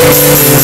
Thank